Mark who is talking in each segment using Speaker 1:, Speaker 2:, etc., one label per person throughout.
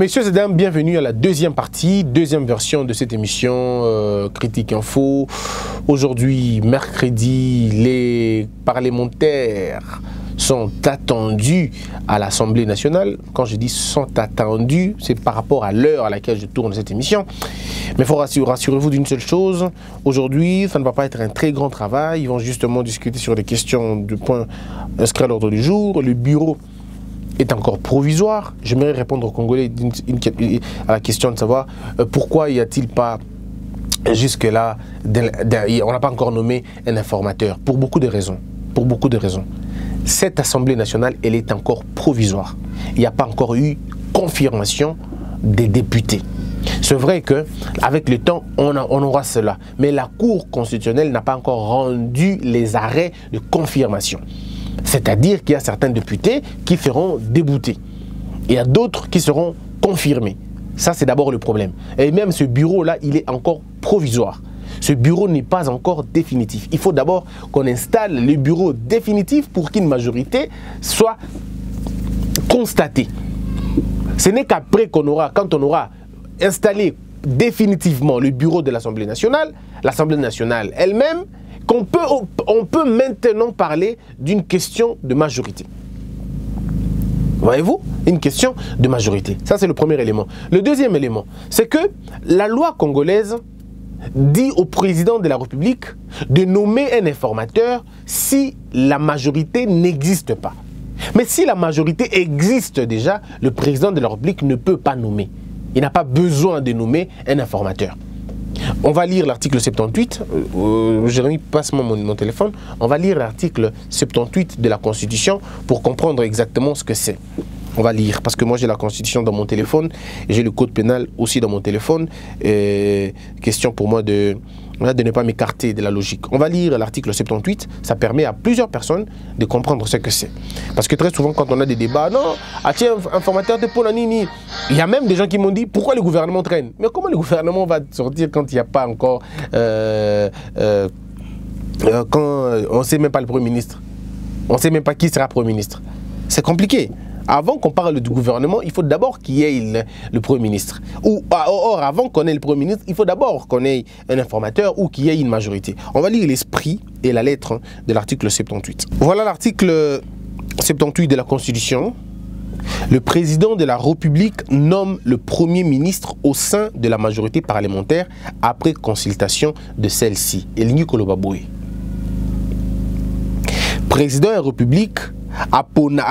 Speaker 1: Messieurs et dames, bienvenue à la deuxième partie, deuxième version de cette émission euh, Critique Info. Aujourd'hui, mercredi, les parlementaires sont attendus à l'Assemblée nationale. Quand je dis sont attendus, c'est par rapport à l'heure à laquelle je tourne cette émission. Mais il faut rassurez-vous d'une seule chose. Aujourd'hui, ça ne va pas être un très grand travail. Ils vont justement discuter sur les questions du point inscrit à l'ordre du jour. Le bureau est encore provisoire. J'aimerais répondre aux Congolais à la question de savoir euh, pourquoi y a-t-il pas jusque-là, on n'a pas encore nommé un informateur, pour beaucoup de raisons. Pour beaucoup de raisons. Cette Assemblée nationale, elle est encore provisoire. Il n'y a pas encore eu confirmation des députés. C'est vrai que avec le temps, on, on, aura cela. Mais la Cour constitutionnelle n'a pas encore rendu les arrêts de confirmation. C'est-à-dire qu'il y a certains députés qui feront débouter. Il y a d'autres qui seront confirmés. Ça, c'est d'abord le problème. Et même ce bureau-là, il est encore provisoire. Ce bureau n'est pas encore définitif. Il faut d'abord qu'on installe le bureau définitif pour qu'une majorité soit constatée. Ce n'est qu'après qu'on aura, quand on aura installé définitivement le bureau de l'Assemblée nationale, l'Assemblée nationale elle-même qu'on peut, on peut maintenant parler d'une question de majorité. Voyez-vous? Une question de majorité. Ça, c'est le premier élément. Le deuxième élément, c'est que la loi congolaise dit au président de la République de nommer un informateur si la majorité n'existe pas. Mais si la majorité existe déjà, le président de la République ne peut pas nommer. Il n'a pas besoin de nommer un informateur. On va lire l'article 78. Euh, Jérémy, passe-moi mon, téléphone. On va lire l'article 78 de la Constitution pour comprendre exactement ce que c'est. On va lire, parce que moi j'ai la Constitution dans mon téléphone j'ai le code pénal aussi dans mon téléphone. Question pour moi de, de ne pas m'écarter de la logique. On va lire l'article 78, ça permet à plusieurs personnes de comprendre ce que c'est. Parce que très souvent, quand on a des débats, non, ah tiens, informateur de Polanini, il y a même des gens qui m'ont dit pourquoi le gouvernement traîne? Mais comment le gouvernement va sortir quand il n'y a pas encore. Euh, euh, euh, quand on ne sait même pas le Premier ministre On ne sait même pas qui sera Premier ministre. C'est compliqué avant qu'on parle du gouvernement, il faut d'abord qu'il y ait le, Premier ministre. Ou, ah, or, avant qu'on ait le Premier ministre, il faut d'abord qu'on ait un informateur ou qu'il y ait une majorité. On va lire l'esprit et la lettre de l'article 78. Voilà l'article 78 de la Constitution. Le président de la République nomme le Premier ministre au sein de la majorité parlementaire après consultation de celle-ci. Elingi Kolobaboué. Président de la République apona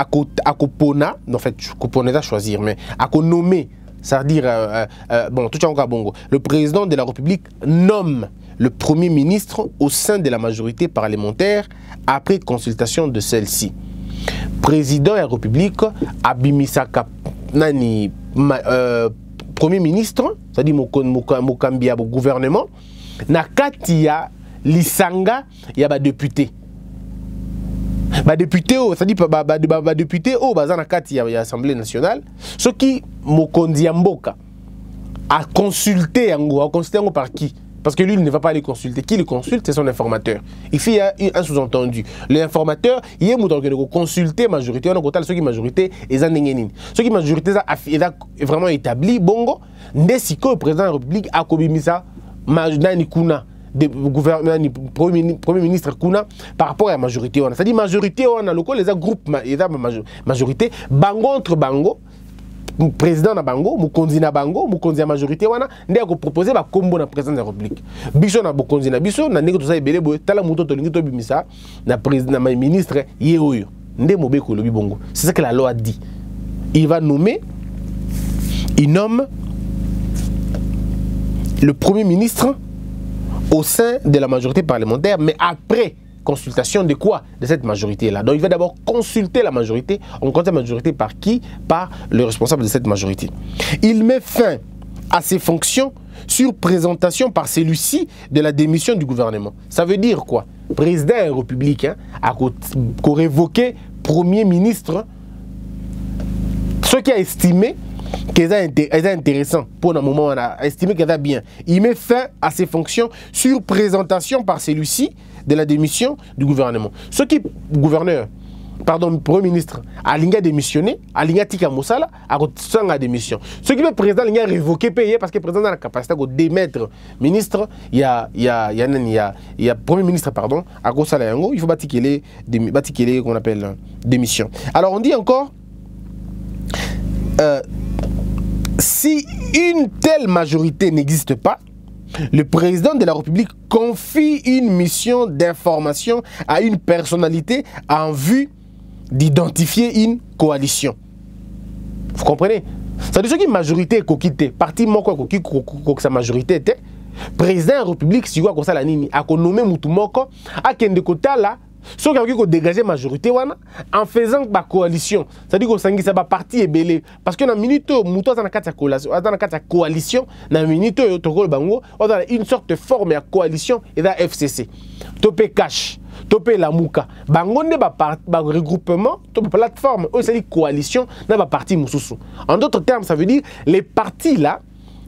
Speaker 1: akopona en fait kopona choisir mais nommer c'est-à-dire euh, euh, bon tout bongo. Le président de la République nomme le premier ministre au sein de la majorité parlementaire après consultation de celle-ci. Président de la République abimisaka nani euh, premier ministre c'est-à-dire mokambi gouvernement na ya lisanga ya député badepute oyo cestadi badepute oyo baza na kati ya assemblée nationale soki mokonzi ya mboka aconsulte yango aconsulte yango par qui? Parce que lui, il ne va pas les consulter. Qui le consulte, c'est son informateur. Ici, il y a un sous-entendu. L'informateur, il est de consulter majorité. On a côté ceux qui majorité, ils ont Ceux qui majorité, est vraiment établi. Bongo, le président de la République, a commis ça. De gouvernement premier, premier ministre kuna par rapport à la majorité wana. C'est-à-dire majorité wana lokola eza groupe eza majorité. Bango entre bango président na bango mokonzi na bango mokonzi ya majorité wana nde akoproposé bakombo na président de la république. Biso na bokonzi na biso na ndenge toza ebele boye tala moto tolingi tobimisa na président na ministre ye oyo. Nde mobeko olobi bongo. C'est ce que la loi dit. Il va nommer il nomme le premier ministre au sein de la majorité parlementaire, mais après consultation de quoi? De cette majorité-là. Donc il va d'abord consulter la majorité. On compte la majorité par qui? Par le responsable de cette majorité. Il met fin à ses fonctions sur présentation par celui-ci de la démission du gouvernement. Ça veut dire quoi? Président républicain a révoqué Premier ministre, ce qui a estimé qu'elle est intéressant pour le moment, on a estimé qu'elle va bien. Il met fin à ses fonctions sur présentation par celui-ci de la démission du gouvernement. Ce qui, gouverneur, pardon, Premier ministre, alingi a démissionné, alingi a tika mosala, a a démission. Ce qui veut président alingi a révoqué payé parce que le président a la capacité de démettre ministre, il y a, il y a, il y a, Premier ministre, pardon, à Gosala Yango, il faut bâtir les, qu'on appelle démission. Alors on dit encore, euh, si une telle majorité n'existe pas, le président de la République confie une mission d'information à une personnalité en vue d'identifier une coalition. Vous comprenez? C'est-à-dire que majorité est coquille, parti moko coquille, sa majorité était, président de la République, si vous avez la nini, a nommé Moutoumoko, a kende kotala, soki akoki kodégage majorité en faisant bacoalition c'est-à-dire kosangisa baparti ebele parce que na minute oyo moto aza na kati ya aza na coalition na minute oyo tokoloba yango ozala une sorte de forme ya coalition eza fcc to mpe cash to mpe lamuka bango nde baregroupement to baplateforme oyo esali coalition na baparti mosusu en d'autres termes ça veut dire les partis là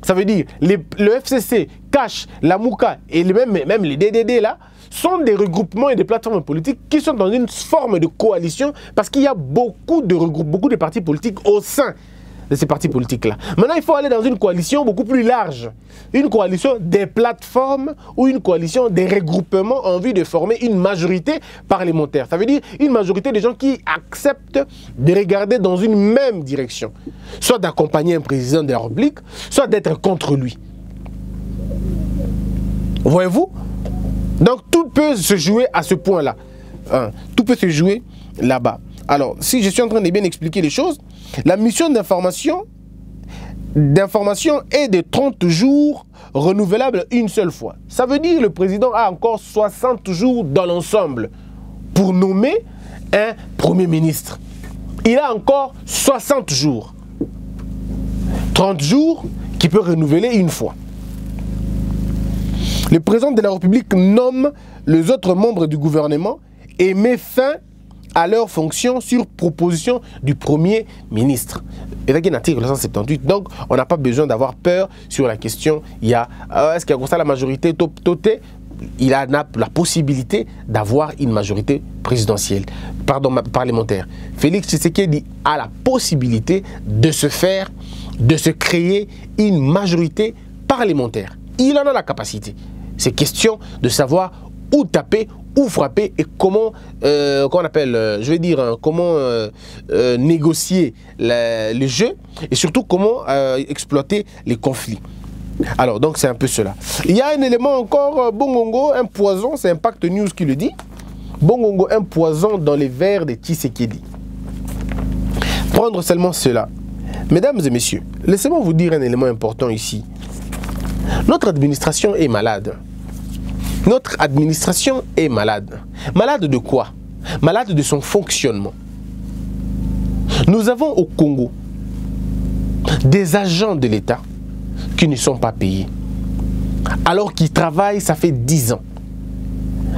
Speaker 1: ça veut dire les, le fcc cash lamuka et même, même les ddd là sont des regroupements et des plateformes politiques qui sont dans une forme de coalition parce qu'il y a beaucoup de regroupements, beaucoup de partis politiques au sein de ces partis politiques-là. Maintenant, il faut aller dans une coalition beaucoup plus large. Une coalition des plateformes ou une coalition des regroupements en vue de former une majorité parlementaire. Ça veut dire une majorité de gens qui acceptent de regarder dans une même direction. Soit d'accompagner un président de la République, soit d'être contre lui. Voyez-vous? Donc tout peut se jouer à ce point-là. Hein. Tout peut se jouer là-bas. Alors, si je suis en train de bien expliquer les choses, la mission d'information est de 30 jours renouvelable une seule fois. Ça veut dire que le président a encore 60 jours dans l'ensemble pour nommer un premier ministre. Il a encore 60 jours. 30 jours qui peut renouveler une fois le président de la République nomme les autres membres du gouvernement et met fin à leurs fonctions sur proposition du Premier ministre. Et là, il y a article 178. Donc, on n'a pas besoin d'avoir peur sur la question. Il y a, euh, est-ce qu'il y a la majorité toté il a la possibilité d'avoir une majorité présidentielle, pardon, parlementaire. Félix Tshisekedi a la possibilité de se faire, de se créer une majorité parlementaire. Il en a la capacité. C'est question de savoir où taper, où frapper et comment, euh, appelle, euh, je vais dire, hein, comment euh, négocier le jeu et surtout comment exploiter les conflits. Alors, donc c'est un peu cela. Il y a un élément encore, Bongongo, un poison, c'est Impact News qui le dit. Bongongo, un poison dans les verres de Tshisekedi. Prendre seulement cela. Mesdames et messieurs, laissez-moi vous dire un élément important ici. Notre administration est malade. Notre administration est malade. Malade de quoi? Malade de son fonctionnement. Nous avons au Congo des agents de l'État qui ne sont pas payés. Alors qu'ils travaillent, ça fait 10 ans.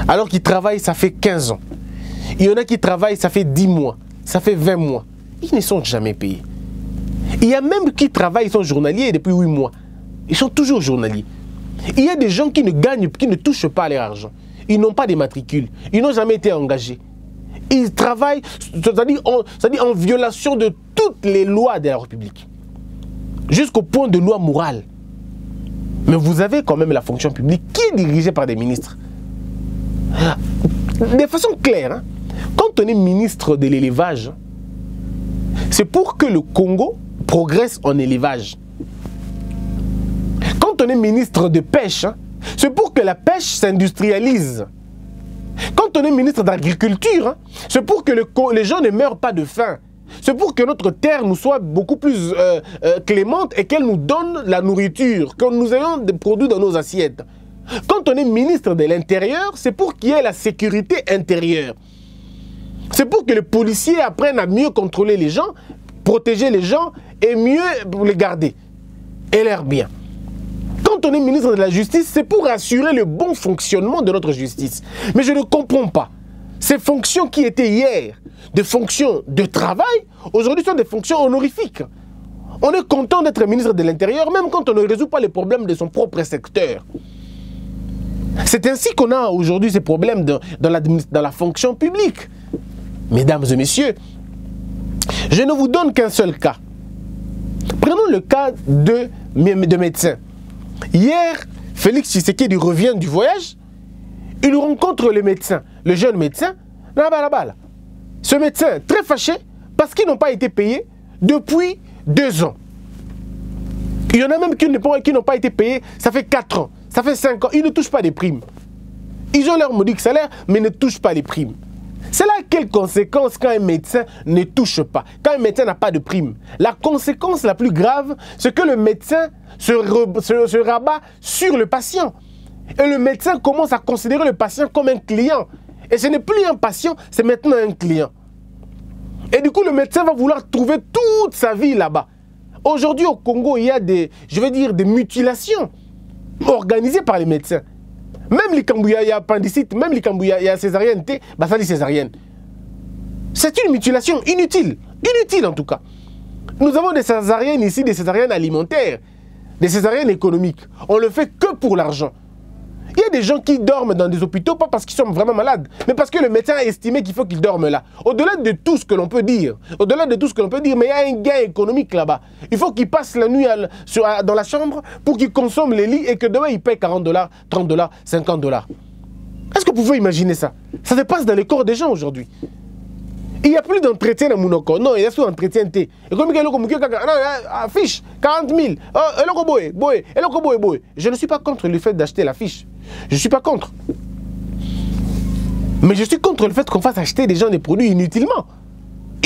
Speaker 1: Alors qu'ils travaillent, ça fait 15 ans. Il y en a qui travaillent, ça fait 10 mois, ça fait 20 mois. Ils ne sont jamais payés. Il y a même qui travaillent, ils sont journaliers depuis 8 mois. Ils sont toujours journaliers. Il y a des gens qui ne gagnent, qui ne touchent pas leur argent. Ils n'ont pas de matricules. Ils n'ont jamais été engagés. Ils travaillent, c'est-à-dire en, en, violation de toutes les lois de la République. Jusqu'au point de loi morale. Mais vous avez quand même la fonction publique qui est dirigée par des ministres. De façon claire, hein, quand on est ministre de l'élevage, c'est pour que le Congo progresse en élevage quand on est ministre de pêche, hein, c'est pour que la pêche s'industrialise. Quand on est ministre d'agriculture, hein, c'est pour que les gens ne meurent pas de faim. C'est pour que notre terre nous soit beaucoup plus euh, euh, clémente et qu'elle nous donne la nourriture, que nous ayons des produits dans nos assiettes. Quand on est ministre de l'Intérieur, c'est pour qu'il y ait la sécurité intérieure. C'est pour que les policiers apprennent à mieux contrôler les gens, protéger les gens et mieux les garder et leurs biens quand on est ministre de la Justice, c'est pour assurer le bon fonctionnement de notre justice. Mais je ne comprends pas. Ces fonctions qui étaient hier des fonctions de travail, aujourd'hui sont des fonctions honorifiques. On est content d'être ministre de l'Intérieur, même quand on ne résout pas les problèmes de son propre secteur. C'est ainsi qu'on a aujourd'hui ces problèmes dans, la, fonction publique. mesdames et messieurs, je ne vous donne qu'un seul cas. Prenons le cas de, de médecins. Hier, Félix Tshisekedi revient du voyage, il rencontre le médecin, le jeune médecin, là-bas, Ce médecin, très fâché, parce qu'ils n'ont pas été payés depuis deux ans. Il y en a même qui n'ont pas été payés, ça fait quatre ans, ça fait cinq ans, ils ne touchent pas des primes. Ils ont leur modique salaire, mais ne touchent pas les primes. C'est là quelle conséquence quand un médecin ne touche pas, quand un médecin n'a pas de prime. La conséquence la plus grave, c'est que le médecin se, rabat sur le patient. Et le médecin commence à considérer le patient comme un client. Et ce n'est plus un patient, c'est maintenant un client. Et du coup, le médecin va vouloir trouver toute sa vie là-bas. Aujourd'hui, au Congo, il y a des, je veux dire, des mutilations organisées par les médecins. Même les cambouillas, il y a appendicite, même les cambouillas, il y a césarienne, bah ça dit césarienne. C'est une mutilation inutile. Inutile en tout cas. Nous avons des césariennes ici, des césariennes alimentaires, des césariennes économiques. On le fait que pour l'argent. Il y a des gens qui dorment dans des hôpitaux, pas parce qu'ils sont vraiment malades, mais parce que le médecin a estimé qu'il faut qu'ils dorment là. Au-delà de tout ce que l'on peut dire, au-delà de tout ce que l'on peut dire, mais il y a un gain économique là-bas. Il faut qu'il passe la nuit dans la chambre pour qu'il consomme les lits et que demain il paye 40 dollars, 30 dollars, 50 dollars. Est-ce que vous pouvez imaginer ça? Ça se passe dans les corps des gens aujourd'hui. Il n'y a plus d'entretien dans corps. Non, il y a sous entretien. Et comme il y a affiche 40 000. Je ne suis pas contre le fait d'acheter l'affiche. Je ne suis pas contre. Mais je suis contre le fait qu'on fasse acheter des gens des produits inutilement.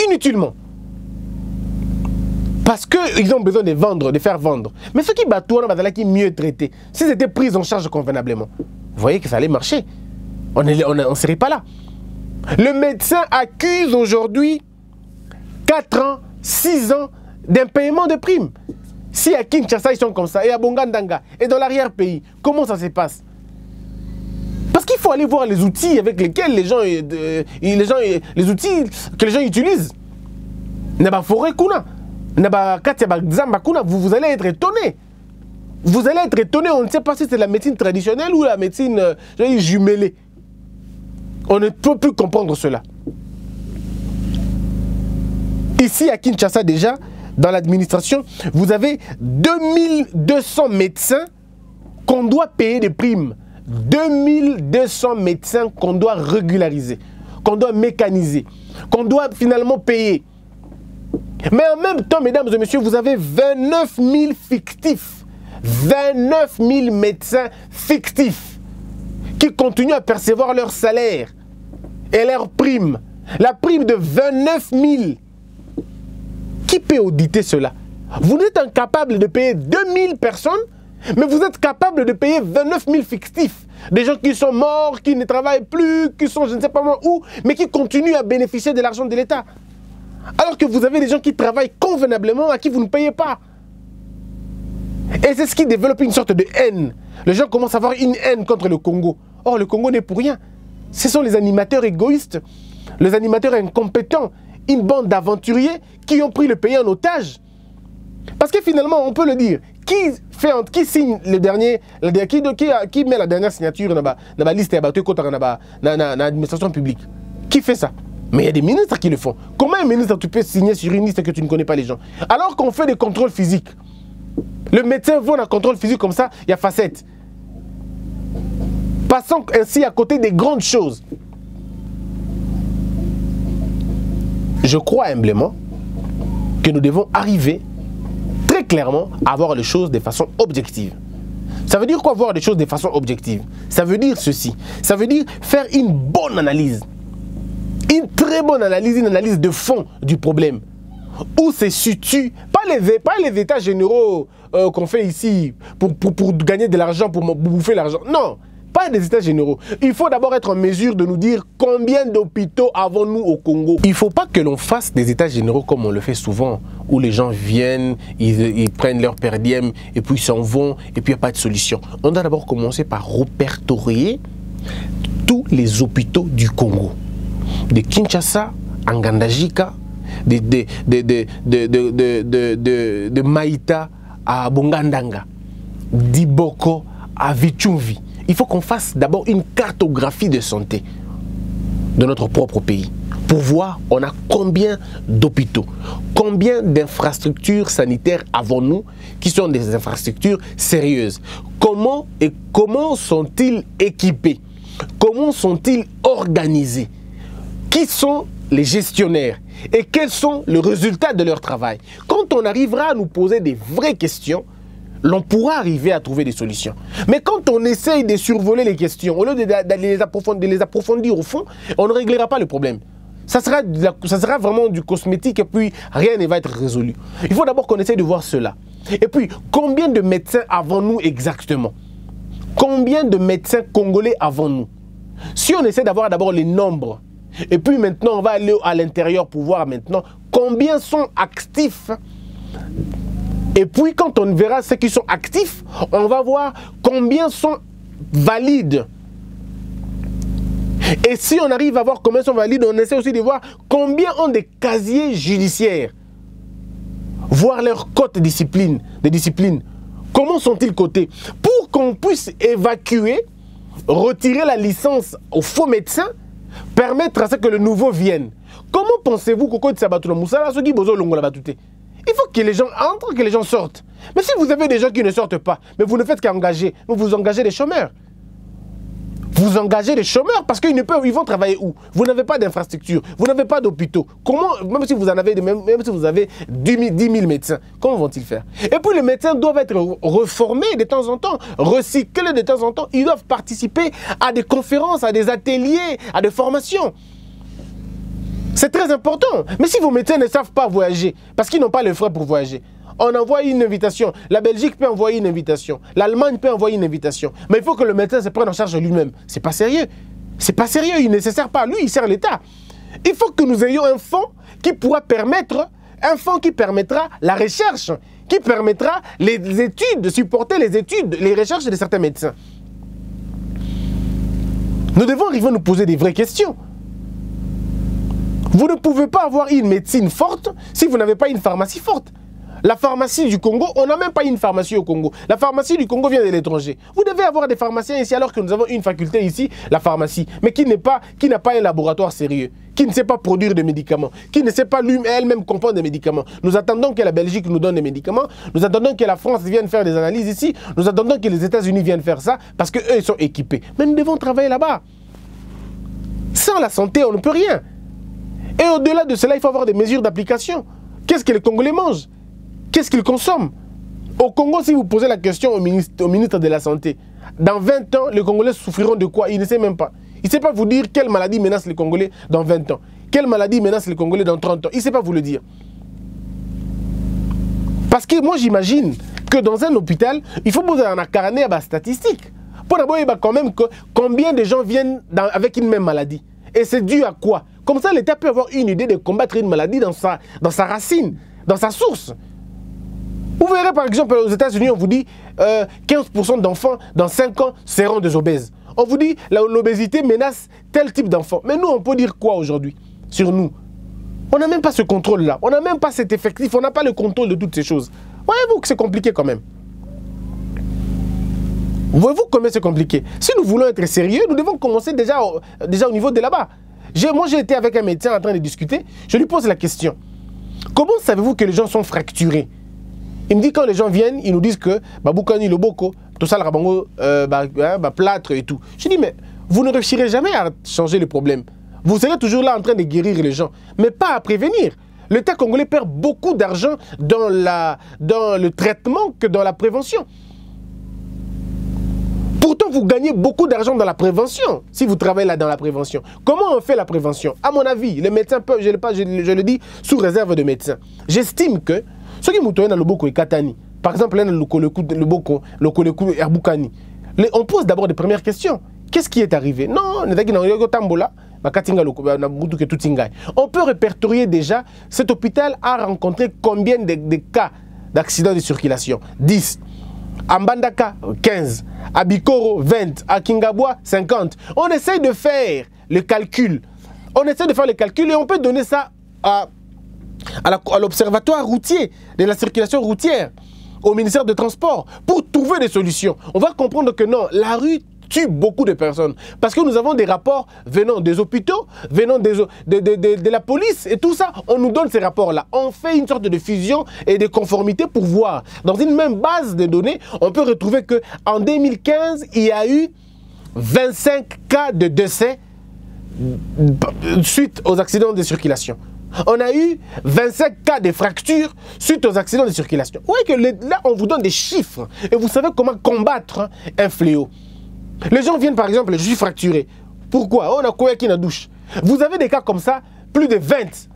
Speaker 1: Inutilement. Parce qu'ils ont besoin de vendre, de faire vendre. Mais ceux qui battent, on qui mieux traités. S'ils étaient pris en charge convenablement, vous voyez que ça allait marcher. On ne serait pas là. Le médecin accuse aujourd'hui 4 ans, 6 ans d'impayement de primes. Si à Kinshasa ils sont comme ça, et à Bongandanga, et dans l'arrière-pays, comment ça se passe? Qu'il faut aller voir les outils avec lesquels les gens, euh, les, gens les outils que les gens utilisent. Vous, vous allez être étonné. Vous allez être étonné, on ne sait pas si c'est la médecine traditionnelle ou la médecine euh, jumelée. On ne peut plus comprendre cela. Ici à Kinshasa déjà, dans l'administration, vous avez 2200 médecins qu'on doit payer des primes. 2200 médecins qu'on doit régulariser, qu'on doit mécaniser, qu'on doit finalement payer. Mais en même temps, mesdames et messieurs, vous avez 29 000 fictifs. 29 000 médecins fictifs qui continuent à percevoir leur salaire et leur prime. La prime de 29 000. Qui peut auditer cela? Vous êtes incapable de payer 2000 personnes mais vous êtes capable de payer 29 000 fictifs. Des gens qui sont morts, qui ne travaillent plus, qui sont je ne sais pas moi où, mais qui continuent à bénéficier de l'argent de l'État. Alors que vous avez des gens qui travaillent convenablement à qui vous ne payez pas. Et c'est ce qui développe une sorte de haine. Les gens commencent à avoir une haine contre le Congo. Or, le Congo n'est pour rien. Ce sont les animateurs égoïstes, les animateurs incompétents, une bande d'aventuriers qui ont pris le pays en otage. Parce que finalement, on peut le dire, qui, fait, qui signe le dernier, qui, qui, met la dernière signature dans la liste de l'administration publique? Qui fait ça? Mais il y a des ministres qui le font. Comment un ministre tu peux signer sur une liste que tu ne connais pas les gens? Alors qu'on fait des contrôles physiques. Le médecin voit un contrôle physique comme ça, il y a facette. Passons ainsi à côté des grandes choses. Je crois humblement que nous devons arriver clairement avoir les choses de façon objective. Ça veut dire quoi voir les choses de façon objective? Ça veut dire ceci. Ça veut dire faire une bonne analyse. Une très bonne analyse, une analyse de fond du problème. Où se situe, pas les, pas les états généraux euh, qu'on fait ici pour, pour, pour gagner de l'argent, pour bouffer l'argent. Non, pas des états généraux. Il faut d'abord être en mesure de nous dire combien d'hôpitaux avons-nous au Congo. Il ne faut pas que l'on fasse des états généraux comme on le fait souvent, où les gens viennent, ils, prennent leur per diem et puis ils s'en vont et puis il n'y a pas de solution. On doit d'abord commencer par répertorier tous les hôpitaux du Congo. De Kinshasa à Ngandajika, de, de, de, de Maïta à Bongandanga, d'Iboko à Vichumvi il faut qu'on fasse d'abord une cartographie de santé de notre propre pays. pour voir on a combien d'hôpitaux, combien d'infrastructures sanitaires avons-nous qui sont des infrastructures sérieuses. Comment et comment sont-ils équipés? Comment sont-ils organisés? Qui sont les gestionnaires? Et quels sont les résultats de leur travail? Quand on arrivera à nous poser des vraies questions, l'on pourra arriver à trouver des solutions. Mais quand on essaye de survoler les questions, au lieu approfondir, les approfondir au fond, on ne réglera pas le problème. Ça sera, ça sera vraiment du cosmétique et puis rien ne va être résolu. Il faut d'abord qu'on essaye de voir cela. Et puis, combien de médecins avons-nous exactement? Combien de médecins congolais avons-nous? Si on essaie d'avoir d'abord les nombres, et puis maintenant on va aller à l'intérieur pour voir maintenant combien sont actifs et puis quand on verra ceux qui sont actifs, on va voir combien sont valides. Et si on arrive à voir combien sont valides, on essaie aussi de voir combien ont des casiers judiciaires. Voir leur cote discipline, de discipline. Comment sont-ils cotés? Pour qu'on puisse évacuer, retirer la licence aux faux médecins, permettre à ce que le nouveau vienne. Comment pensez-vous que Sabatou Moussala, ceux qui il faut que les gens entrent, que les gens sortent. Mais si vous avez des gens qui ne sortent pas, mais vous ne faites qu'engager, vous vous engagez des chômeurs. Vous engagez des chômeurs parce qu'ils ne peuvent, ils vont travailler où? Vous n'avez pas d'infrastructure, vous n'avez pas d'hôpitaux. Comment, même si vous en avez, même, même si vous avez 10 000, médecins, comment vont-ils faire? Et puis les médecins doivent être reformés de temps en temps, recyclés de temps en temps. Ils doivent participer à des conférences, à des ateliers, à des formations. C'est très important. Mais si vos médecins ne savent pas voyager, parce qu'ils n'ont pas les frais pour voyager, on envoie une invitation. La Belgique peut envoyer une invitation. L'Allemagne peut envoyer une invitation. Mais il faut que le médecin se prenne en charge lui-même. C'est pas sérieux. C'est pas sérieux. Il ne se sert pas lui, il sert l'État. Il faut que nous ayons un fonds qui pourra permettre, un fonds qui permettra la recherche, qui permettra les études, de supporter les études, les recherches de certains médecins. Nous devons arriver à nous poser des vraies questions. Vous ne pouvez pas avoir une médecine forte si vous n'avez pas une pharmacie forte. La pharmacie du Congo, on n'a même pas une pharmacie au Congo. La pharmacie du Congo vient de l'étranger. Vous devez avoir des pharmaciens ici alors que nous avons une faculté ici, la pharmacie, mais qui n'est pas, qui n'a pas un laboratoire sérieux, qui ne sait pas produire des médicaments, qui ne sait pas elle-même comprendre des médicaments. Nous attendons que la Belgique nous donne des médicaments, nous attendons que la France vienne faire des analyses ici, nous attendons que les États-Unis viennent faire ça parce qu'eux, ils sont équipés. Mais nous devons travailler là-bas. Sans la santé, on ne peut rien. Et au-delà de cela, il faut avoir des mesures d'application. Qu'est-ce que les Congolais mangent? Qu'est-ce qu'ils consomment? Au Congo, si vous posez la question au ministre, au ministre de la Santé, dans 20 ans, les Congolais souffriront de quoi? Il ne sait même pas. Il ne sait pas vous dire quelle maladie menace les Congolais dans 20 ans. Quelle maladie menace les Congolais dans 30 ans? Il ne sait pas vous le dire. Parce que moi, j'imagine que dans un hôpital, il faut poser un carnet à statistique. Pour d'abord, il quand même que combien de gens viennent avec une même maladie. Et c'est dû à quoi? Comme ça, l'État peut avoir une idée de combattre une maladie dans sa, dans sa racine, dans sa source. Vous verrez par exemple aux États-Unis, on vous dit 15% euh, d'enfants dans 5 ans seront des obèses. On vous dit l'obésité menace tel type d'enfant. Mais nous, on peut dire quoi aujourd'hui sur nous? On n'a même pas ce contrôle-là. On n'a même pas cet effectif. On n'a pas le contrôle de toutes ces choses. Voyez-vous que c'est compliqué quand même. Voyez-vous combien c'est compliqué? Si nous voulons être sérieux, nous devons commencer déjà déjà au niveau de là-bas. Moi, j'ai été avec un médecin en train de discuter. Je lui pose la question. Comment savez-vous que les gens sont fracturés? Il me dit quand les gens viennent, ils nous disent que Baboukani, le Boko, tout ça, le Rabango, euh, bah, hein, bah, plâtre et tout. Je dis, mais vous ne réussirez jamais à changer le problème. Vous serez toujours là en train de guérir les gens, mais pas à prévenir. L'État congolais perd beaucoup d'argent dans, dans le traitement que dans la prévention. Pourtant, vous gagnez beaucoup d'argent dans la prévention, si vous travaillez là dans la prévention. Comment on fait la prévention? À mon avis, les médecins peuvent, je, je, je le dis, sous réserve de médecins. J'estime que ceux qui dans le boko et katani, par exemple, le boko, le erbukani, on pose d'abord des premières questions. Qu'est-ce qui est arrivé? Non, on peut répertorier déjà, cet hôpital a rencontré combien de, de cas d'accidents de circulation? 10. À Mbandaka, 15. À Bikoro, 20. À Kingabwa, 50. On essaye de faire le calcul. On essaie de faire le calcul et on peut donner ça à, à l'observatoire routier de la circulation routière, au ministère de Transport, pour trouver des solutions. On va comprendre que non, la rue tue beaucoup de personnes. Parce que nous avons des rapports venant des hôpitaux, venant des, de, de, de, de la police et tout ça. On nous donne ces rapports-là. On fait une sorte de fusion et de conformité pour voir. Dans une même base de données, on peut retrouver qu'en 2015, il y a eu 25 cas de décès suite aux accidents de circulation. On a eu 25 cas de fractures suite aux accidents de circulation. Vous voyez que là, on vous donne des chiffres et vous savez comment combattre un fléau. Les gens viennent par exemple, je suis fracturé. Pourquoi? On a quoi qui la douche. Vous avez des cas comme ça, plus de 20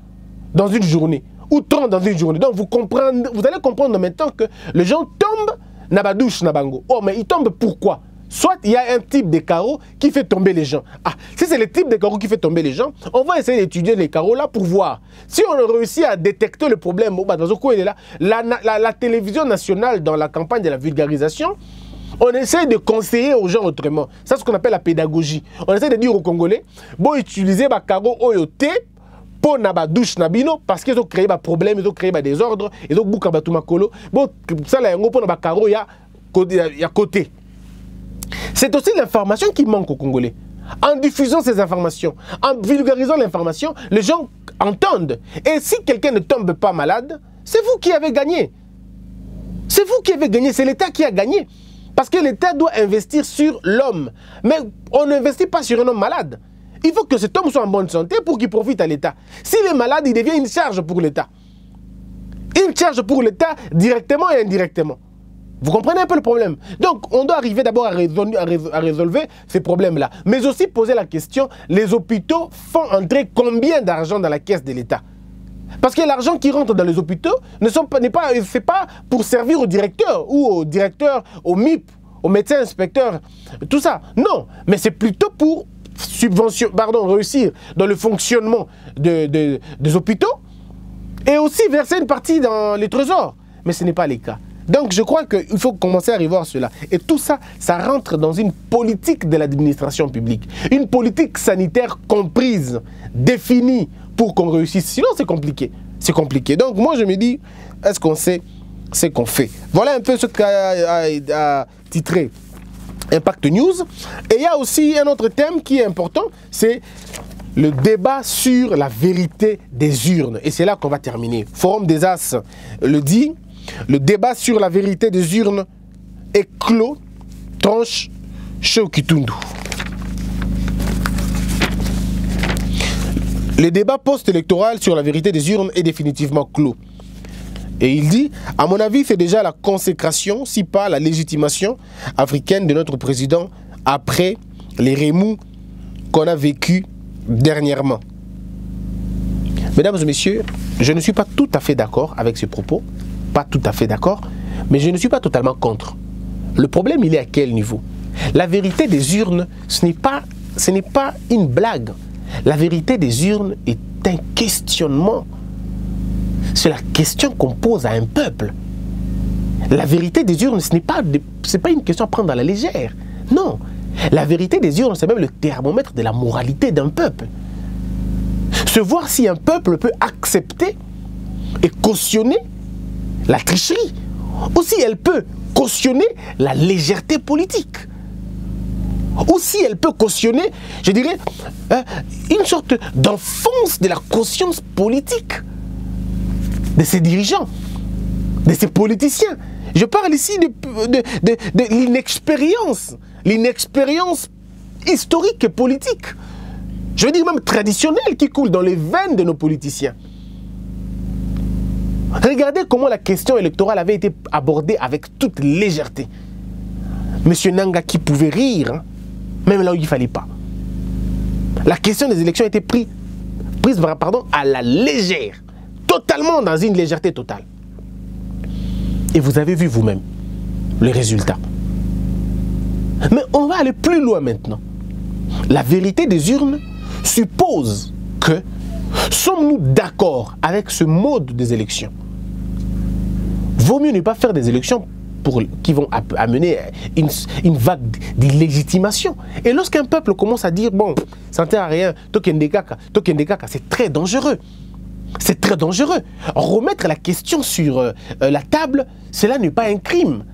Speaker 1: dans une journée ou 30 dans une journée. Donc vous, comprenez, vous allez comprendre maintenant que les gens tombent dans la douche. Oh, mais ils tombent pourquoi? Soit il y a un type de carreau qui fait tomber les gens. Ah, si c'est le type de carreau qui fait tomber les gens, on va essayer d'étudier les carreaux là pour voir. Si on réussit à détecter le problème, bah, là, la, la, la télévision nationale dans la campagne de la vulgarisation, on essaie de conseiller aux gens autrement. C'est ce qu'on appelle la pédagogie. On essaie de dire aux Congolais, bon, utilisez les carreaux OYOT pour na douche parce qu'ils ont créé des problèmes, ils ont créé des désordres, ils ont bouka makolo. Bon, ça là, pour carreau, il y a côté. C'est aussi l'information qui manque aux Congolais. En diffusant ces informations, en vulgarisant l'information, les gens entendent. Et si quelqu'un ne tombe pas malade, c'est vous qui avez gagné. C'est vous qui avez gagné, c'est l'État qui a gagné. Parce que l'État doit investir sur l'homme. Mais on n'investit pas sur un homme malade. Il faut que cet homme soit en bonne santé pour qu'il profite à l'État. S'il est malade, il devient une charge pour l'État. Une charge pour l'État directement et indirectement. Vous comprenez un peu le problème? Donc, on doit arriver d'abord à, à, résolver ces problèmes-là. Mais aussi poser la question, les hôpitaux font entrer combien d'argent dans la caisse de l'État? Parce que l'argent qui rentre dans les hôpitaux ne sont pas, pas, c'est pas pour servir au directeur ou au directeur, au MIP, au médecin inspecteur, tout ça. Non, mais c'est plutôt pour subvention, pardon, réussir dans le fonctionnement de, des hôpitaux et aussi verser une partie dans les trésors. Mais ce n'est pas le cas. Donc je crois qu'il faut commencer à revoir cela. Et tout ça, ça rentre dans une politique de l'administration publique. Une politique sanitaire comprise, définie pour qu'on réussisse. Sinon, c'est compliqué. C'est compliqué. Donc moi, je me dis, est-ce qu'on sait ce qu'on fait? Voilà un peu ce qu'a titré Impact News. Et il y a aussi un autre thème qui est important, c'est le débat sur la vérité des urnes. Et c'est là qu'on va terminer. Forum des As le dit, le débat sur la vérité des urnes est clos, tranche chez Le débat post-électoral sur la vérité des urnes est définitivement clos. Et il dit, à mon avis, c'est déjà la consécration, si pas la légitimation africaine de notre président après les remous qu'on a vécu dernièrement. Mesdames et messieurs, je ne suis pas tout à fait d'accord avec ce propos pas tout à fait d'accord, mais je ne suis pas totalement contre. Le problème, il est à quel niveau? La vérité des urnes, ce n'est pas, ce n'est pas une blague. La vérité des urnes est un questionnement. C'est la question qu'on pose à un peuple. La vérité des urnes, ce n'est pas, une question à prendre à la légère. Non. La vérité des urnes, c'est même le thermomètre de la moralité d'un peuple. Se voir si un peuple peut accepter et cautionner la tricherie. Aussi, elle peut cautionner la légèreté politique. Aussi, elle peut cautionner, je dirais, hein, une sorte d'enfance de la conscience politique de ces dirigeants, de ces politiciens. Je parle ici de, de l'inexpérience, l'inexpérience historique et politique. Je veux dire même traditionnelle qui coule dans les veines de nos politiciens. Regardez comment la question électorale avait été abordée avec toute légèreté. Monsieur Nanga qui pouvait rire, hein, même là où il ne fallait pas. La question des élections a été prise, prise pardon, à la légère, totalement dans une légèreté totale. Et vous avez vu vous-même le résultat. Mais on va aller plus loin maintenant. La vérité des urnes suppose que sommes-nous d'accord avec ce mode des élections? Vaut mieux ne pas faire des élections qui vont amener une, vague d'illégitimation. Et lorsqu'un peuple commence à dire, bon, ça ne sert à rien, c'est très dangereux. C'est très dangereux. Remettre la question sur euh, la table, cela n'est pas un crime.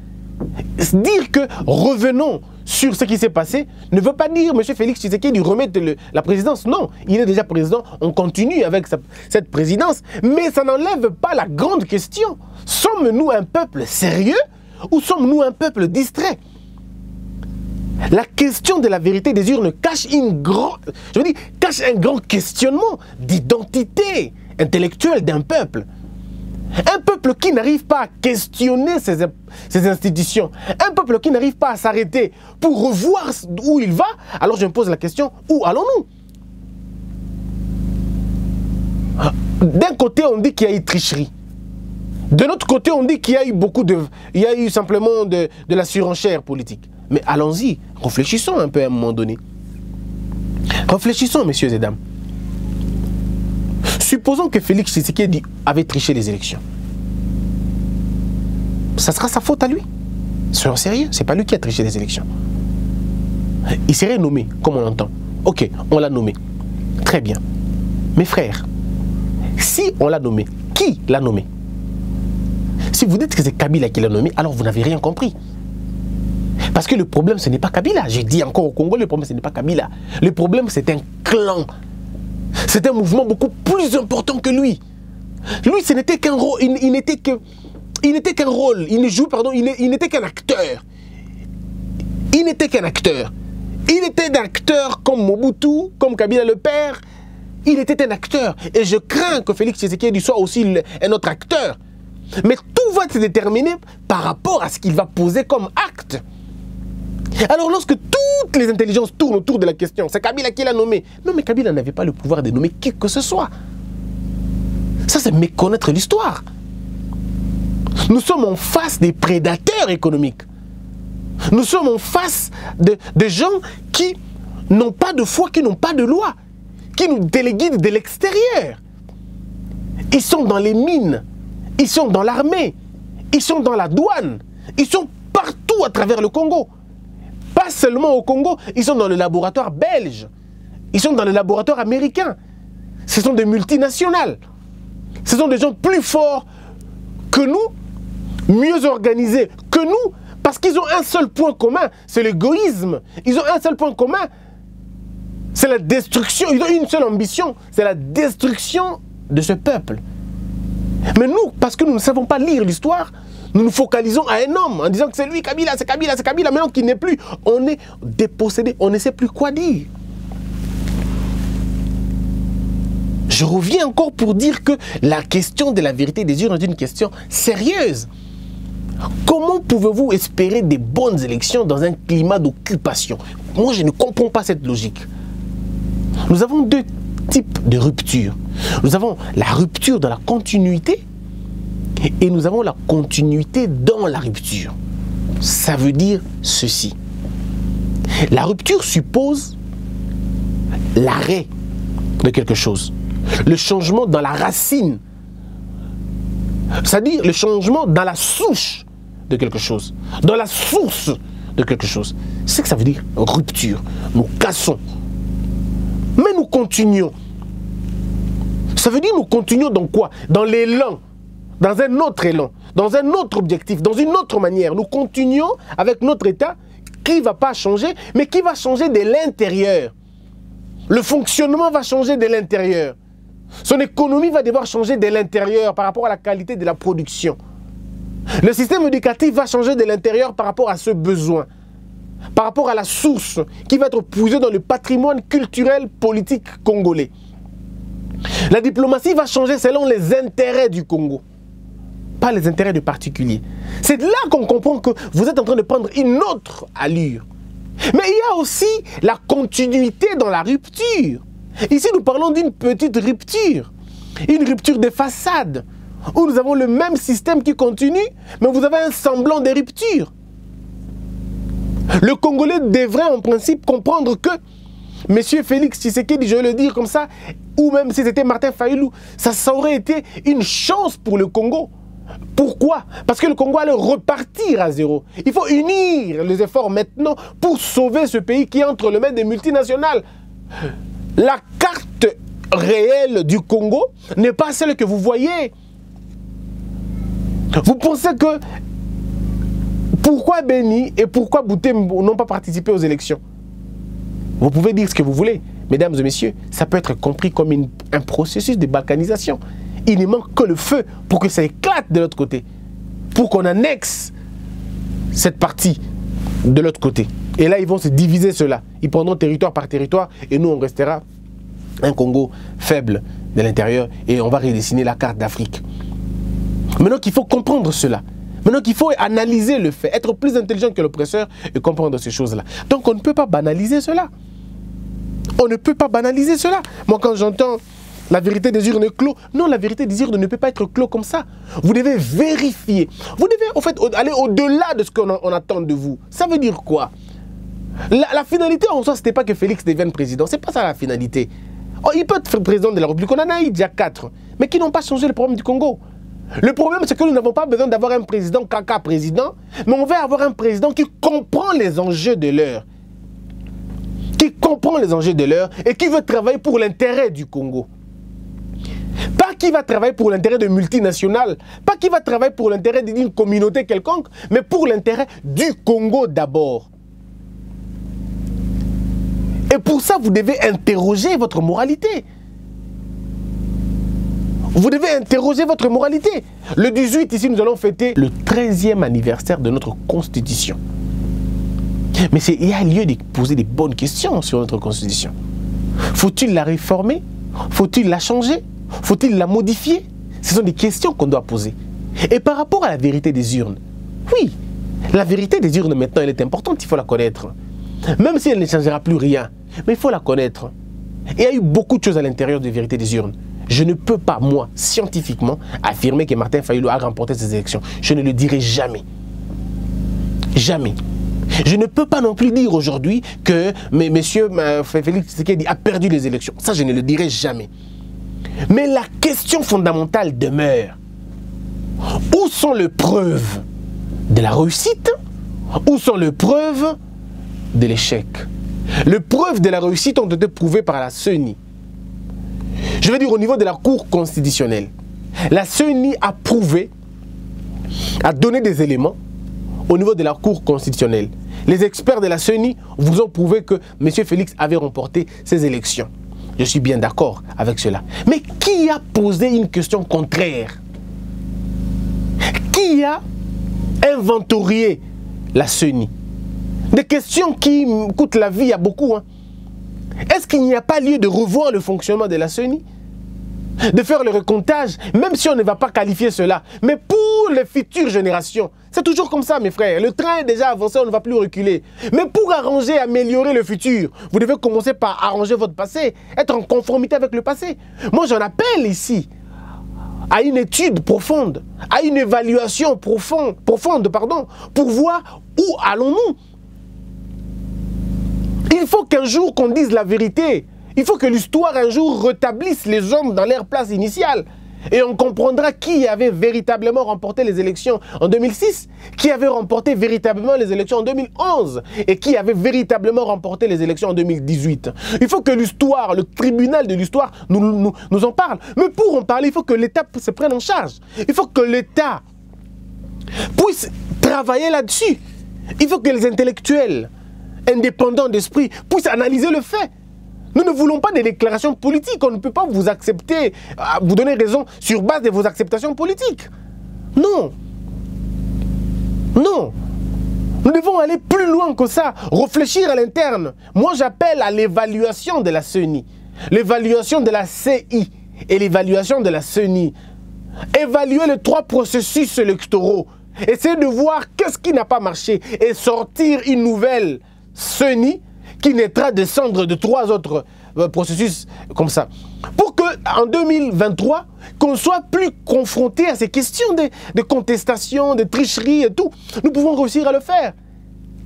Speaker 1: Dire que revenons sur ce qui s'est passé ne veut pas dire M. Félix Tshisekedi remettre la présidence. Non, il est déjà président, on continue avec cette présidence, mais ça n'enlève pas la grande question. Sommes-nous un peuple sérieux? Ou sommes-nous un peuple distrait? La question de la vérité des urnes cache, une je veux dire, cache un grand questionnement d'identité intellectuelle d'un peuple. Un peuple qui n'arrive pas à questionner ses, institutions, un peuple qui n'arrive pas à s'arrêter pour revoir où il va, alors je me pose la question, où allons-nous? D'un côté, on dit qu'il y a eu tricherie. De l'autre côté, on dit qu'il y a eu beaucoup de... Il y a eu simplement de, de la surenchère politique. Mais allons-y, réfléchissons un peu à un moment donné. Réfléchissons, messieurs et dames. Supposons que Félix Tshisekedi avait triché les élections. Ça sera sa faute à lui. Soyons sérieux, c'est pas lui qui a triché les élections. Il serait nommé, comme on l'entend. Ok, on l'a nommé. Très bien. Mes frères, si on l'a nommé, qui l'a nommé? Si vous dites que c'est Kabila qui l'a nommé, alors vous n'avez rien compris. Parce que le problème, ce n'est pas Kabila. J'ai dit encore au Congo, le problème, ce n'est pas Kabila. Le problème, c'est un clan. C'est un mouvement beaucoup plus important que lui. Lui, ce n'était qu'un rôle. Il, n'était n'était qu'un rôle. Il ne joue, pardon, il, n'était qu'un acteur. Il n'était qu'un acteur. Il était un acteur comme Mobutu, comme Kabila le père. Il était un acteur. Et je crains que Félix Tshisekedi soit aussi un autre acteur. Mais tout va se déterminer par rapport à ce qu'il va poser comme acte. Alors lorsque toutes les intelligences tournent autour de la question, c'est Kabila qui l'a nommé. Non mais Kabila n'avait pas le pouvoir de nommer qui que ce soit. Ça c'est méconnaître l'histoire. Nous sommes en face des prédateurs économiques. Nous sommes en face de, gens qui n'ont pas de foi, qui n'ont pas de loi, qui nous déléguent de l'extérieur. Ils sont dans les mines, ils sont dans l'armée, ils sont dans la douane, ils sont partout à travers le Congo. Pas seulement au Congo, ils sont dans le laboratoire belge. Ils sont dans le laboratoire américain. Ce sont des multinationales. Ce sont des gens plus forts que nous, mieux organisés que nous, parce qu'ils ont un seul point commun, c'est l'égoïsme. Ils ont un seul point commun, c'est la destruction. Ils ont une seule ambition, c'est la destruction de ce peuple. Mais nous, parce que nous ne savons pas lire l'histoire, nous nous focalisons à un homme en disant que c'est lui, Kabila, c'est Kabila, c'est Kabila. Maintenant qu'il n'est plus, on est dépossédé, on ne sait plus quoi dire. Je reviens encore pour dire que la question de la vérité des urnes est une question sérieuse. Comment pouvez-vous espérer des bonnes élections dans un climat d'occupation? Moi, je ne comprends pas cette logique. Nous avons deux types de ruptures. Nous avons la rupture dans la continuité et nous avons la continuité dans la rupture. Ça veut dire ceci. La rupture suppose l'arrêt de quelque chose, le changement dans la racine, c'est-à-dire le changement dans la souche de quelque chose, dans la source de quelque chose. C'est ce que ça veut dire rupture. Nous cassons. Continuons. Ça veut dire nous continuons dans quoi? Dans l'élan dans un autre élan, dans un autre objectif, dans une autre manière. Nous continuons avec notre État qui ne va pas changer, mais qui va changer de l'intérieur. Le fonctionnement va changer de l'intérieur. Son économie va devoir changer de l'intérieur par rapport à la qualité de la production. Le système éducatif va changer de l'intérieur par rapport à ce besoin, par rapport à la source qui va être posée dans le patrimoine culturel politique congolais. La diplomatie va changer selon les intérêts du Congo pas les intérêts de particuliers. C'est là qu'on comprend que vous êtes en train de prendre une autre allure. Mais il y a aussi la continuité dans la rupture. Ici, nous parlons d'une petite rupture, une rupture de façade, où nous avons le même système qui continue, mais vous avez un semblant de rupture. Le Congolais devrait en principe comprendre que Monsieur Félix Tshisekedi, je vais le dire comme ça, ou même si c'était Martin Fayoulou, ça, aurait été une chance pour le Congo. Pourquoi? Parce que le Congo allait repartir à zéro. Il faut unir les efforts maintenant pour sauver ce pays qui entre les mains des multinationales. La carte réelle du Congo n'est pas celle que vous voyez. Vous pensez que Pourquoi Béni et pourquoi Bouté n'ont pas participé aux élections? Vous pouvez dire ce que vous voulez, mesdames et messieurs, ça peut être compris comme un processus de balkanisation. Il ne manque que le feu pour que ça éclate de l'autre côté, pour qu'on annexe cette partie de l'autre côté. Et là, ils vont se diviser cela. Ils prendront territoire par territoire et nous, on restera un Congo faible de l'intérieur et on va redessiner la carte d'Afrique. Maintenant qu'il faut comprendre cela. Maintenant qu'il faut analyser le fait, être plus intelligent que l'oppresseur et comprendre ces choses-là. Donc on ne peut pas banaliser cela. On ne peut pas banaliser cela. Moi quand j'entends la vérité des urnes est clos, non, la vérité des urnes ne peut pas être clos comme ça. Vous devez vérifier. Vous devez en fait aller au-delà de ce qu'on attend de vous. Ça veut dire quoi? La, finalité en soi, ce n'était pas que Félix devienne président. Ce n'est pas ça la finalité. Oh, il peut être président de la République. On en a eu déjà quatre, mais qui n'ont pas changé le problème du Congo? Le problème, c'est que nous n'avons pas besoin d'avoir un président caca président, mais on veut avoir un président qui comprend les enjeux de l'heure. Qui comprend les enjeux de l'heure et qui veut travailler pour l'intérêt du Congo. Pas qui va travailler pour l'intérêt de multinationales, pas qui va travailler pour l'intérêt d'une communauté quelconque, mais pour l'intérêt du Congo d'abord. Et pour ça, vous devez interroger votre moralité. Vous devez interroger votre moralité. Le 18, ici, nous allons fêter le 13e anniversaire de notre Constitution. Mais il y a lieu de poser des bonnes questions sur notre Constitution. Faut-il la réformer? Faut-il la changer? Faut-il la modifier? Ce sont des questions qu'on doit poser. Et par rapport à la vérité des urnes, oui, la vérité des urnes maintenant, elle est importante, il faut la connaître. Même si elle ne changera plus rien, mais il faut la connaître. il y a eu beaucoup de choses à l'intérieur de vérité des urnes. Je ne peux pas, moi, scientifiquement, affirmer que Martin Fayoulou a remporté ces élections. Je ne le dirai jamais. Jamais. Je ne peux pas non plus dire aujourd'hui que M. Félix Tshisekedi a perdu les élections. Ça, je ne le dirai jamais. Mais la question fondamentale demeure. Où sont les preuves de la réussite? Où sont les preuves de l'échec? Les preuves de la réussite ont été prouvées par la CENI. Je veux dire au niveau de la Cour constitutionnelle. La CENI a prouvé, a donné des éléments au niveau de la Cour constitutionnelle. Les experts de la CENI vous ont prouvé que M. Félix avait remporté ces élections. Je suis bien d'accord avec cela. Mais qui a posé une question contraire? Qui a inventorié la CENI Des questions qui coûtent la vie à beaucoup. Hein. Est-ce qu'il n'y a pas lieu de revoir le fonctionnement de la CENI de faire le recomptage, même si on ne va pas qualifier cela. Mais pour les futures générations, c'est toujours comme ça, mes frères. Le train est déjà avancé, on ne va plus reculer. Mais pour arranger, améliorer le futur, vous devez commencer par arranger votre passé, être en conformité avec le passé. Moi, j'en appelle ici à une étude profonde, à une évaluation profonde, profonde pardon, pour voir où allons-nous. Il faut qu'un jour qu'on dise la vérité. Il faut que l'histoire un jour rétablisse les hommes dans leur place initiale. Et on comprendra qui avait véritablement remporté les élections en 2006, qui avait remporté véritablement les élections en 2011 et qui avait véritablement remporté les élections en 2018. Il faut que l'histoire, le tribunal de l'histoire nous, nous, nous, en parle. Mais pour en parler, il faut que l'État se prenne en charge. Il faut que l'État puisse travailler là-dessus. Il faut que les intellectuels, indépendant d'esprit, puisse analyser le fait. Nous ne voulons pas des déclarations politiques. On ne peut pas vous accepter, euh, vous donner raison sur base de vos acceptations politiques. Non. Non. Nous devons aller plus loin que ça, réfléchir à l'interne. Moi, j'appelle à l'évaluation de la CENI, l'évaluation de la CI et l'évaluation de la CENI. Évaluer les trois processus électoraux. Essayer de voir qu'est-ce qui n'a pas marché et sortir une nouvelle CENI qui naîtra des cendres de trois autres euh, processus comme ça. Pour que en 2023, qu'on soit plus confronté à ces questions de, de, contestation, de tricherie et tout, nous pouvons réussir à le faire.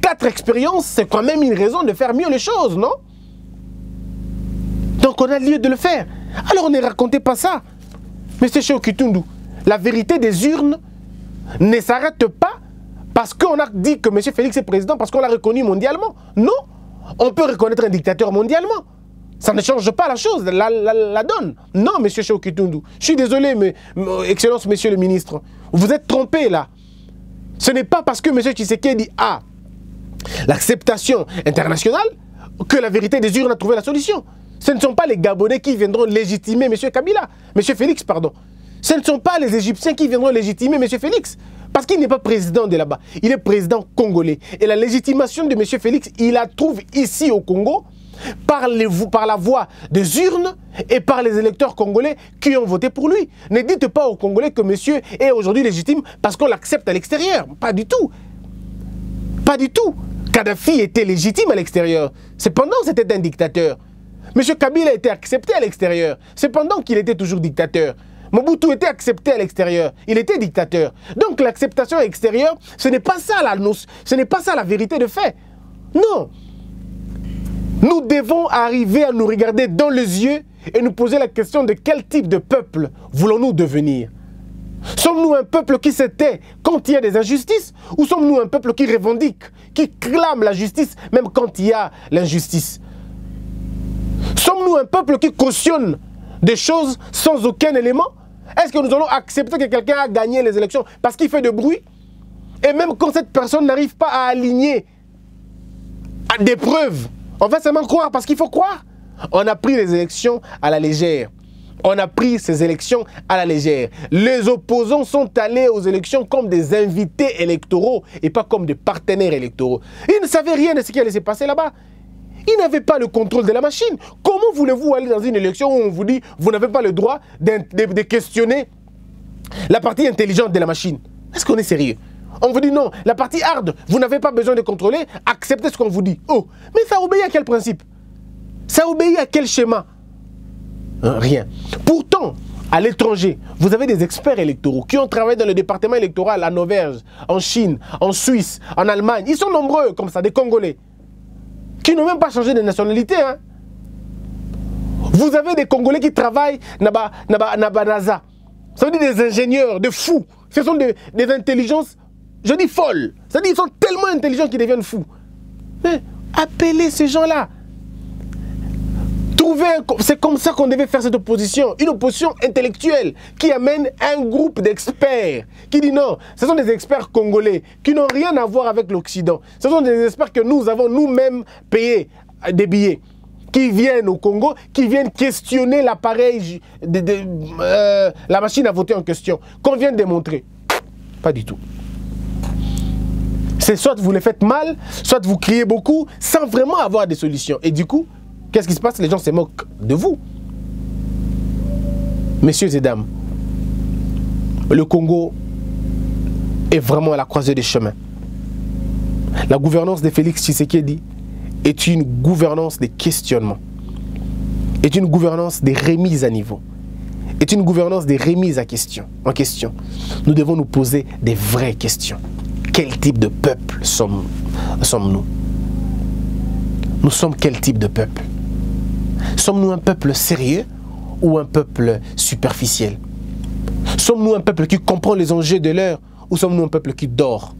Speaker 1: Quatre expériences, c'est quand même une raison de faire mieux les choses, non? Donc on a lieu de le faire. Alors ne racontez pas ça. Mais c'est chez Okitundu. La vérité des urnes ne s'arrête pas parce qu'on a dit que M. Félix est président, parce qu'on l'a reconnu mondialement. Non, on peut reconnaître un dictateur mondialement. Ça ne change pas la chose, la, donne. Non, monsieur Chokitundu. Je suis désolé, mais, Excellence, monsieur le ministre. Vous êtes trompé là. Ce n'est pas parce que M. Tshisekedi a l'acceptation internationale que la vérité des urnes a trouvé la solution. Ce ne sont pas les Gabonais qui viendront légitimer M. Kabila, M. Félix, pardon. Ce ne sont pas les Égyptiens qui viendront légitimer M. Félix. Parce qu'il n'est pas président de là-bas, il est président congolais. Et la légitimation de M. Félix, il la trouve ici au Congo par, la voix des urnes et par les électeurs congolais qui ont voté pour lui. Ne dites pas aux Congolais que monsieur est aujourd'hui légitime parce qu'on l'accepte à l'extérieur. Pas du tout. Pas du tout. Kadhafi était légitime à l'extérieur. Cependant, c'était un dictateur. Monsieur Kabila a été accepté à l'extérieur. Cependant qu'il était toujours dictateur. Mobutu était accepté à l'extérieur. Il était dictateur. Donc l'acceptation extérieure, ce n'est pas ça la ce n'est pas ça la vérité de fait. Non. Nous devons arriver à nous regarder dans les yeux et nous poser la question de quel type de peuple voulons-nous devenir? Sommes-nous un peuple qui se tait quand il y a des injustices ou sommes-nous un peuple qui revendique, qui clame la justice même quand il y a l'injustice? Sommes-nous un peuple qui cautionne des choses sans aucun élément? Est-ce que nous allons accepter que quelqu'un a gagné les élections parce qu'il fait de bruit Et même quand cette personne n'arrive pas à aligner des preuves, on va seulement croire parce qu'il faut croire. On a pris les élections à la légère. On a pris ces élections à la légère. Les opposants sont allés aux élections comme des invités électoraux et pas comme des partenaires électoraux. Ils ne savaient rien de ce qui allait se passer là-bas. Ils n'avaient pas le contrôle de la machine. Comment voulez-vous aller dans une élection où on vous dit vous n'avez pas le droit de, questionner la partie intelligente de la machine? Est-ce qu'on est sérieux? On vous dit non, la partie hard, vous n'avez pas besoin de contrôler, acceptez ce qu'on vous dit. Oh, mais ça obéit à quel principe? Ça obéit à quel schéma? Hein, Rien. Pourtant, à l'étranger, vous avez des experts électoraux qui ont travaillé dans le département électoral en Auvergne, en Chine, en Suisse, en Allemagne. Ils sont nombreux comme ça, des Congolais qui n'ont même pas changé de nationalité. Hein. Vous avez des Congolais qui travaillent naba, naba, Ça veut dire des ingénieurs, des fous. Ce sont des, intelligences, je dis folles. C'est-à-dire qu'ils sont tellement intelligents qu'ils deviennent fous. Mais appelez ces gens-là. C'est comme ça qu'on devait faire cette opposition. Une opposition intellectuelle qui amène un groupe d'experts qui dit non, ce sont des experts congolais qui n'ont rien à voir avec l'Occident. Ce sont des experts que nous avons nous-mêmes payés des billets qui viennent au Congo, qui viennent questionner l'appareil, euh, la machine à voter en question, qu'on vient démontrer. Pas du tout. C'est soit vous les faites mal, soit vous criez beaucoup, sans vraiment avoir des solutions. Et du coup, Qu'est-ce qui se passe? Les gens se moquent de vous. Messieurs et dames, le Congo est vraiment à la croisée des chemins. La gouvernance de Félix Tshisekedi est une gouvernance des questionnements, est une gouvernance des remises à niveau, est une gouvernance des remises à question, en question. Nous devons nous poser des vraies questions. Quel type de peuple sommes-nous? Sommes Nous sommes quel type de peuple? Sommes-nous un peuple sérieux ou un peuple superficiel? Sommes-nous un peuple qui comprend les enjeux de l'heure ou sommes-nous un peuple qui dort?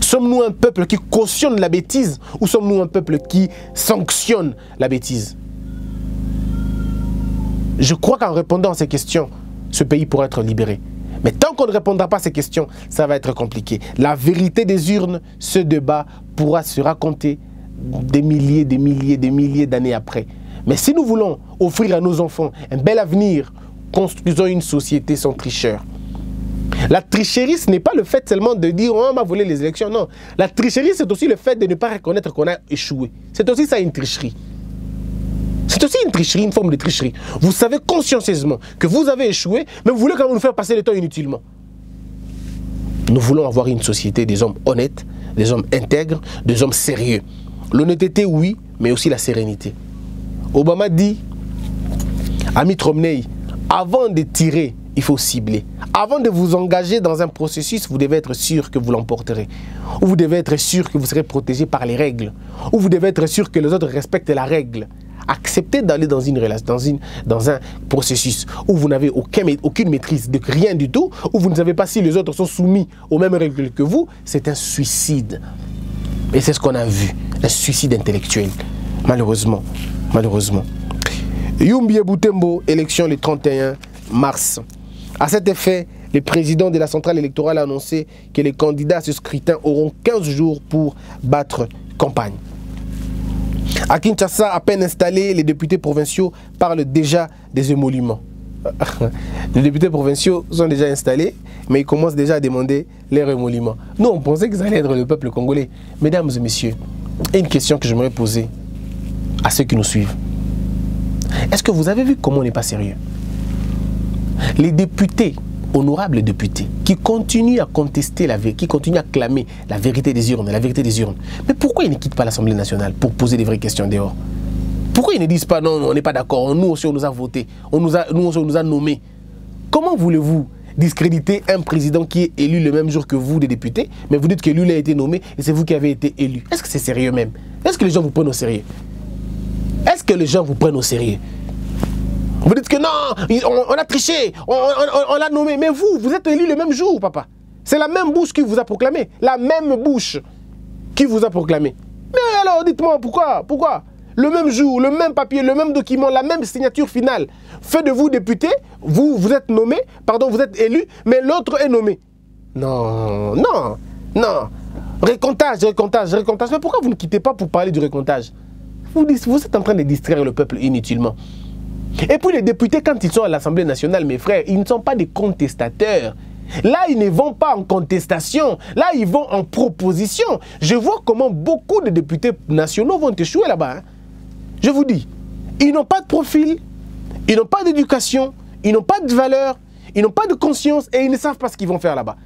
Speaker 1: Sommes-nous un peuple qui cautionne la bêtise ou sommes-nous un peuple qui sanctionne la bêtise? Je crois qu'en répondant à ces questions, ce pays pourra être libéré. Mais tant qu'on ne répondra pas à ces questions, ça va être compliqué. La vérité des urnes, ce débat pourra se raconter des milliers, des milliers, des milliers d'années après. Mais si nous voulons offrir à nos enfants un bel avenir, construisons une société sans tricheurs. La tricherie, ce n'est pas le fait seulement de dire oh, on m'a volé les élections. Non. La tricherie, c'est aussi le fait de ne pas reconnaître qu'on a échoué. C'est aussi ça une tricherie. C'est aussi une tricherie, une forme de tricherie. Vous savez consciencieusement que vous avez échoué, mais vous voulez quand même nous faire passer le temps inutilement. Nous voulons avoir une société des hommes honnêtes, des hommes intègres, des hommes sérieux. L'honnêteté, oui, mais aussi la sérénité. Obama dit à Mitt Romney, avant de tirer, il faut cibler. Avant de vous engager dans un processus, vous devez être sûr que vous l'emporterez. Ou vous devez être sûr que vous serez protégé par les règles. Ou vous devez être sûr que les autres respectent la règle. Acceptez d'aller dans une relation, dans, un processus où vous n'avez aucun, aucune maîtrise de rien du tout, où vous ne savez pas si les autres sont soumis aux mêmes règles que vous, c'est un suicide. Et c'est ce qu'on a vu, un suicide intellectuel, malheureusement malheureusement. Yumbi Boutembo, élection le 31 mars. À cet effet, le président de la centrale électorale a annoncé que les candidats à ce scrutin auront 15 jours pour battre campagne. À Kinshasa, à peine installés, les députés provinciaux parlent déjà des émoluments. les députés provinciaux sont déjà installés, mais ils commencent déjà à demander les émoluments. Nous, on pensait que ça allait être le peuple congolais. Mesdames et messieurs, une question que j'aimerais poser à ceux qui nous suivent. Est-ce que vous avez vu comment on n'est pas sérieux? Les députés, honorables députés, qui continuent à contester la vérité, qui continuent à clamer la vérité des urnes, la vérité des urnes, mais pourquoi ils ne quittent pas l'Assemblée nationale pour poser des vraies questions dehors? Pourquoi ils ne disent pas non, on n'est pas d'accord, nous aussi on nous a voté, on nous, a, aussi on nous a nommés? Comment voulez-vous discréditer un président qui est élu le même jour que vous, des députés, mais vous dites que lui, il a été nommé et c'est vous qui avez été élu? Est-ce que c'est sérieux même? Est-ce que les gens vous prennent au sérieux? Est-ce que les gens vous prennent au sérieux? Vous dites que non, on, a triché, on, l'a nommé. Mais vous, vous êtes élu le même jour, papa. C'est la même bouche qui vous a proclamé. La même bouche qui vous a proclamé. Mais alors, dites-moi, pourquoi Pourquoi? Le même jour, le même papier, le même document, la même signature finale. Fait de vous député, vous, vous êtes nommé, pardon, vous êtes élu, mais l'autre est nommé. Non, non, non. Récomptage, récomptage, récomptage. Mais pourquoi vous ne quittez pas pour parler du récomptage? Vous, êtes en train de distraire le peuple inutilement. Et puis les députés, quand ils sont à l'Assemblée nationale, mes frères, ils ne sont pas des contestateurs. Là, ils ne vont pas en contestation. Là, ils vont en proposition. Je vois comment beaucoup de députés nationaux vont échouer là-bas. Hein. Je vous dis, ils n'ont pas de profil, ils n'ont pas d'éducation, ils n'ont pas de valeur, ils n'ont pas de conscience et ils ne savent pas ce qu'ils vont faire là-bas.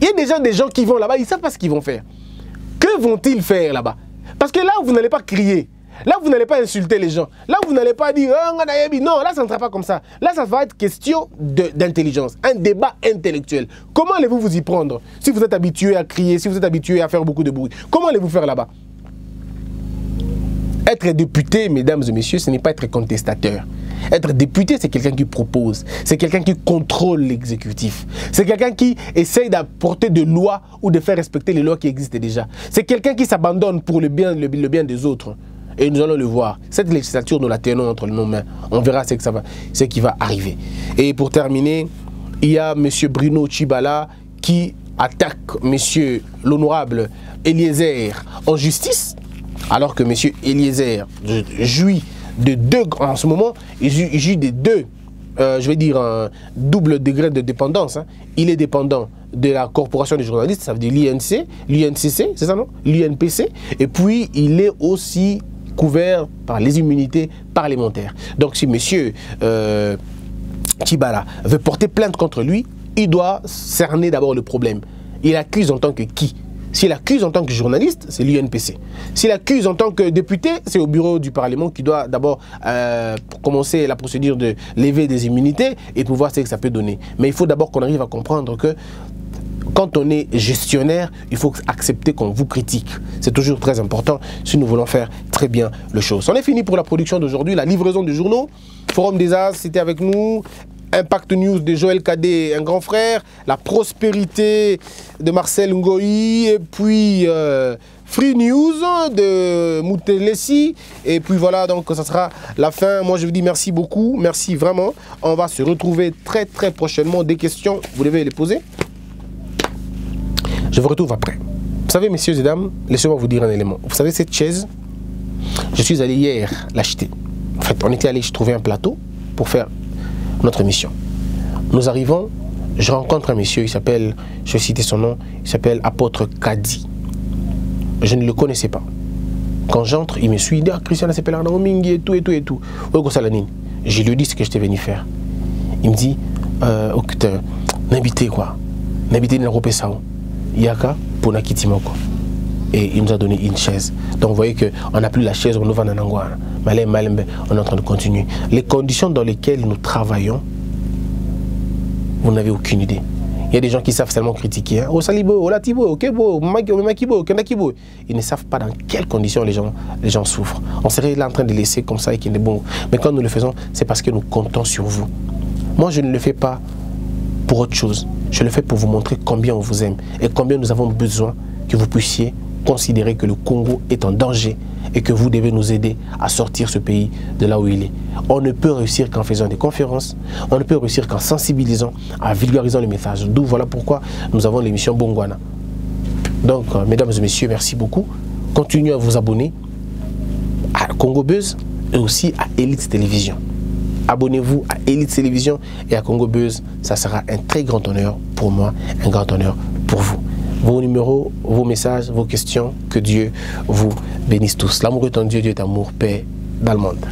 Speaker 1: Il y a déjà des gens qui vont là-bas, ils ne savent pas ce qu'ils vont faire. Que vont-ils faire là-bas? Parce que là, vous n'allez pas crier. Là, vous n'allez pas insulter les gens. Là, vous n'allez pas dire oh, non, là, ça ne sera pas comme ça. Là, ça va être question d'intelligence, un débat intellectuel. Comment allez-vous vous y prendre si vous êtes habitué à crier, si vous êtes habitué à faire beaucoup de bruit? Comment allez-vous faire là-bas? Être député, mesdames et messieurs, ce n'est pas être contestateur. Être député, c'est quelqu'un qui propose, c'est quelqu'un qui contrôle l'exécutif, c'est quelqu'un qui essaye d'apporter des lois ou de faire respecter les lois qui existent déjà. C'est quelqu'un qui s'abandonne pour le bien, le bien des autres. Et nous allons le voir. Cette législature, nous la tenons entre nos mains. On verra ce, ce qui va arriver. Et pour terminer, il y a M. Bruno Chibala qui attaque M. l'honorable Eliezer en justice, alors que M. Eliezer jouit de deux, en ce moment, il jouit de deux, euh, je vais dire, un double degré de dépendance. Hein. Il est dépendant de la corporation des journalistes, ça veut dire l'INC, l'INCC, c'est ça non? L'INPC. Et puis, il est aussi couvert par les immunités parlementaires. Donc si monsieur euh, veut porter plainte contre lui, il doit cerner d'abord le problème. Il accuse en tant que qui? S'il accuse en tant que journaliste, c'est l'UNPC. S'il accuse en tant que député, c'est au bureau du Parlement qui doit d'abord euh, commencer la procédure de lever des immunités et pour voir ce que ça peut donner. Mais il faut d'abord qu'on arrive à comprendre que quand on est gestionnaire, il faut accepter qu'on vous critique. C'est toujours très important si nous voulons faire très bien le choses. On est fini pour la production d'aujourd'hui, la livraison des journaux. Forum des As, c'était avec nous. Impact News de Joël Cadet, un grand frère. La prospérité de Marcel Ngoï. Et puis euh, Free News de Moutelessi. Et puis voilà, donc ça sera la fin. Moi, je vous dis merci beaucoup. Merci vraiment. On va se retrouver très très prochainement. Des questions, vous devez les poser. Je vous retrouve après. Vous savez, messieurs et dames, laissez-moi vous dire un élément. Vous savez, cette chaise, je suis allé hier l'acheter. En fait, on était allé trouver un plateau pour faire notre mission. Nous arrivons, je rencontre un monsieur, il s'appelle, je vais citer son nom, il s'appelle Apôtre Kadi. Je ne le connaissais pas. Quand j'entre, il me suit, il dit Ah, Christian, c'est Mingi et tout, et tout, et tout. Je lui dis ce que je t'ai venu faire. Il me dit euh, Oh n'habitez quoi N'habitez ça yaka et il nous a donné une chaise. Donc vous voyez qu'on n'a plus la chaise, on va dans on est en train de continuer. Les conditions dans lesquelles nous travaillons, vous n'avez aucune idée. Il y a des gens qui savent seulement critiquer. Ils ne savent pas dans quelles conditions les gens, les gens souffrent. On serait là en train de laisser comme ça et qu'il est bon. Mais quand nous le faisons, c'est parce que nous comptons sur vous. Moi, je ne le fais pas pour autre chose. Je le fais pour vous montrer combien on vous aime et combien nous avons besoin que vous puissiez considérer que le Congo est en danger et que vous devez nous aider à sortir ce pays de là où il est. On ne peut réussir qu'en faisant des conférences, on ne peut réussir qu'en sensibilisant, en vulgarisant le message. D'où voilà pourquoi nous avons l'émission Bongwana. Donc, euh, mesdames et messieurs, merci beaucoup. Continuez à vous abonner à Congo Buzz et aussi à Elite Télévision. Abonnez-vous à Elite Télévision et à Congo Buzz. Ça sera un très grand honneur pour moi, un grand honneur pour vous. Vos numéros, vos messages, vos questions, que Dieu vous bénisse tous. L'amour est en Dieu, Dieu est amour, paix dans le monde.